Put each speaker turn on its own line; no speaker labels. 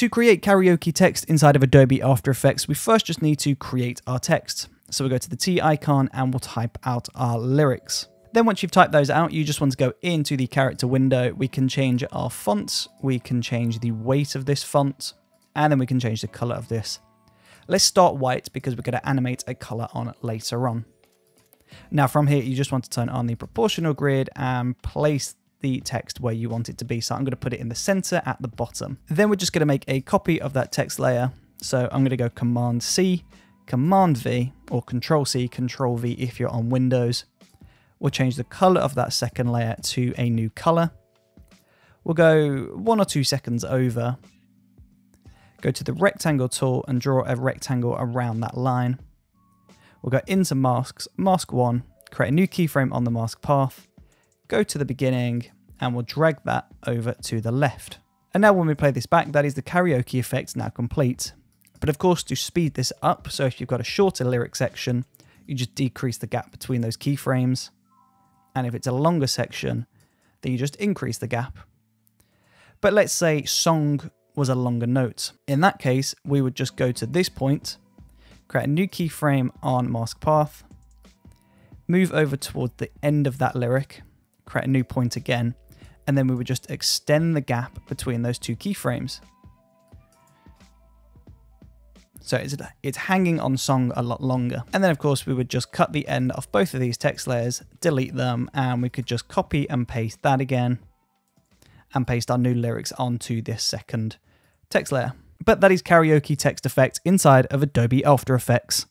To create karaoke text inside of Adobe After Effects, we first just need to create our text. So we'll go to the T icon and we'll type out our lyrics. Then once you've typed those out, you just want to go into the character window. We can change our fonts, we can change the weight of this font, and then we can change the color of this. Let's start white because we're going to animate a color on later on. Now from here, you just want to turn on the proportional grid and place the text where you want it to be. So I'm going to put it in the center at the bottom. Then we're just going to make a copy of that text layer. So I'm going to go Command C, Command V, or Control C, Control V if you're on Windows. We'll change the color of that second layer to a new color. We'll go one or two seconds over. Go to the rectangle tool and draw a rectangle around that line. We'll go into masks, mask one, create a new keyframe on the mask path, go to the beginning, and we'll drag that over to the left. And now when we play this back, that is the karaoke effect now complete. But of course, to speed this up, so if you've got a shorter lyric section, you just decrease the gap between those keyframes and if it's a longer section, then you just increase the gap. But let's say song was a longer note. In that case, we would just go to this point, create a new keyframe on mask path, move over toward the end of that lyric, create a new point again, and then we would just extend the gap between those two keyframes. So it's, it's hanging on song a lot longer. And then of course we would just cut the end off both of these text layers, delete them, and we could just copy and paste that again and paste our new lyrics onto this second text layer. But that is karaoke text effect inside of Adobe After Effects.